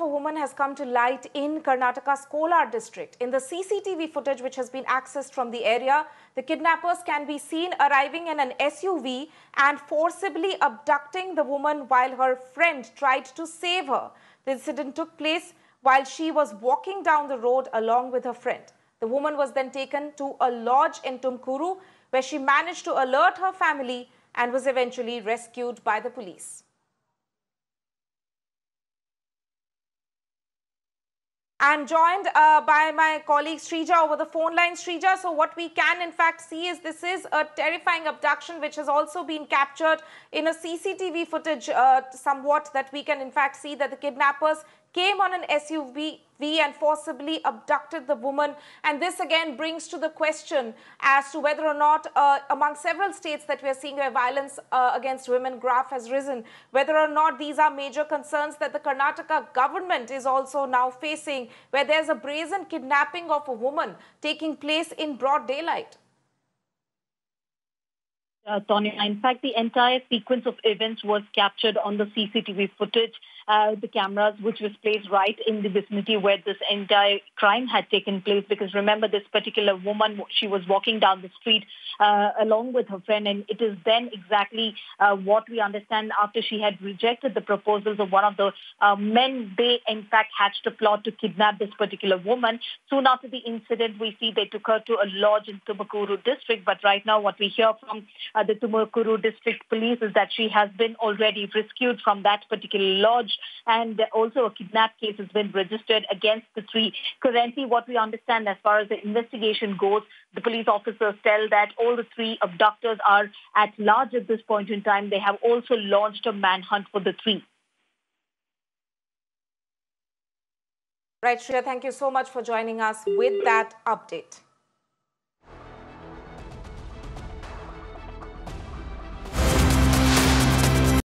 A woman has come to light in Karnataka's Kolar district. In the CCTV footage which has been accessed from the area, the kidnappers can be seen arriving in an SUV and forcibly abducting the woman while her friend tried to save her. The incident took place while she was walking down the road along with her friend. The woman was then taken to a lodge in Tumkuru where she managed to alert her family and was eventually rescued by the police. I'm joined uh, by my colleague Srija over the phone line. Srija, so what we can in fact see is this is a terrifying abduction which has also been captured in a CCTV footage uh, somewhat that we can in fact see that the kidnappers came on an SUV and forcibly abducted the woman. And this again brings to the question as to whether or not uh, among several states that we are seeing where violence uh, against women graph has risen, whether or not these are major concerns that the Karnataka government is also now facing, where there's a brazen kidnapping of a woman taking place in broad daylight. Uh, Tonya, in fact, the entire sequence of events was captured on the CCTV footage uh, the cameras, which was placed right in the vicinity where this entire crime had taken place. Because remember, this particular woman, she was walking down the street uh, along with her friend, and it is then exactly uh, what we understand after she had rejected the proposals of one of the uh, men. They, in fact, hatched a plot to kidnap this particular woman. Soon after the incident, we see they took her to a lodge in Tumakuru district. But right now, what we hear from uh, the Tumakuru district police is that she has been already rescued from that particular lodge and also a kidnap case has been registered against the three. Currently, what we understand as far as the investigation goes, the police officers tell that all the three abductors are at large at this point in time. They have also launched a manhunt for the three. Right, Shreya, thank you so much for joining us with that update.